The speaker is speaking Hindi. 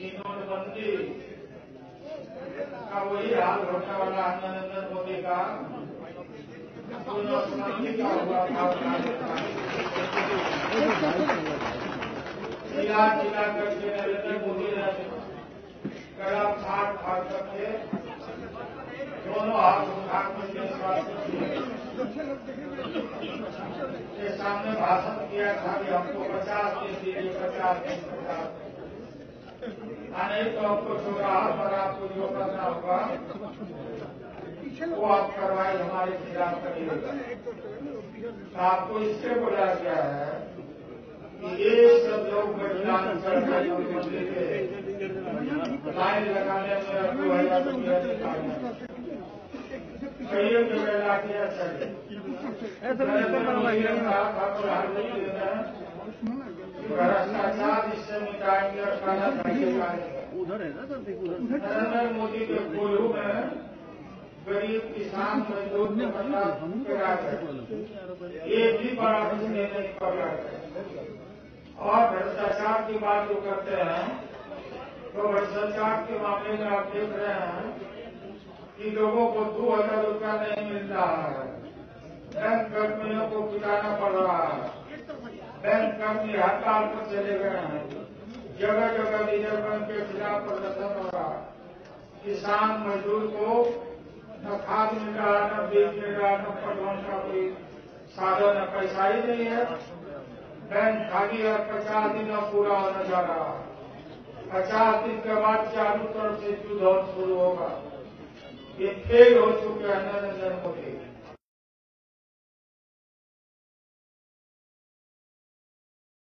नोटबंदी का वही हाल होने वाला है नरेंद्र मोदी का का जिला जिला करके नरेंद्र मोदी ने कड़ा फाड़ फाड़ करके दोनों हाथ उठा के सामने भाषण किया था कि हमको पचास दिन दीजिए पचास दिन पचास। नहीं तो आपको चौराहा पर आपको जो करना होगा वो आप करवाए हमारे खिलाफ करिएगा तो आपको इससे बोला गया है कि ये सब लोग मिथिलांचल मंदिर के लाइन लगाने में दो हज़ार रुपया कई जगह लाके अच्छा भ्रष्टाचार इससे मिटाएँगे और खाना खाएँगे उधर है ना सर उधर। नरेंद्र मोदी के कोल्हू में गरीब किसान मजदूर ने ये भी बड़ा कर रहा है। और भ्रष्टाचार की बात जो करते हैं तो भ्रष्टाचार के मामले में आप देख रहे हैं कि लोगों को दो हज़ार रुपया नहीं मिल रहा है बैंक कर्मियों को पिटाना पड़ रहा है बैंक कर्मी हड़ताल पर चले गए हैं। जगह जगह रिज़र्व बैंक के खिलाफ प्रदर्शन हो रहा किसान मजदूर को न खाद मिल रहा न बीज मिल रहा न पटवन का कोई साधन न पैसा ही नहीं है। बैंक खाली है, पचास दिन अब पूरा होने जा रहा है। पचास दिन के बाद चारों तरफ़ से युद्ध शुरू होगा। ये फेल हो चुके हैं नरेंद्र मोदी।